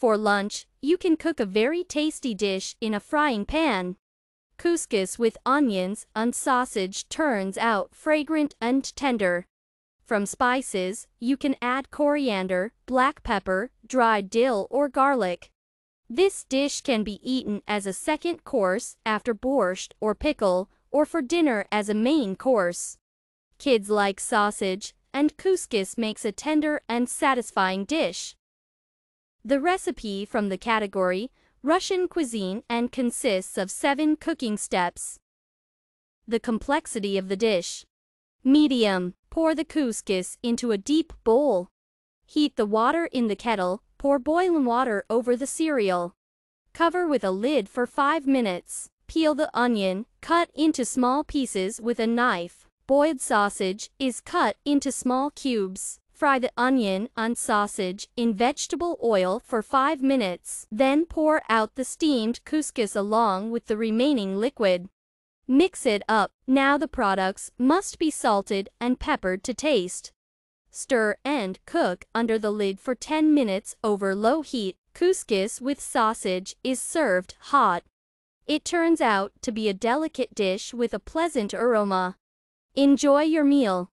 For lunch, you can cook a very tasty dish in a frying pan. Couscous with onions and sausage turns out fragrant and tender. From spices, you can add coriander, black pepper, dried dill or garlic. This dish can be eaten as a second course after borscht or pickle, or for dinner as a main course. Kids like sausage, and couscous makes a tender and satisfying dish. The recipe from the category Russian cuisine and consists of seven cooking steps. The complexity of the dish. Medium. Pour the couscous into a deep bowl. Heat the water in the kettle, pour boiling water over the cereal. Cover with a lid for 5 minutes. Peel the onion, cut into small pieces with a knife. Boiled sausage is cut into small cubes. Fry the onion and sausage in vegetable oil for 5 minutes. Then pour out the steamed couscous along with the remaining liquid. Mix it up. Now the products must be salted and peppered to taste. Stir and cook under the lid for 10 minutes over low heat. Couscous with sausage is served hot. It turns out to be a delicate dish with a pleasant aroma. Enjoy your meal.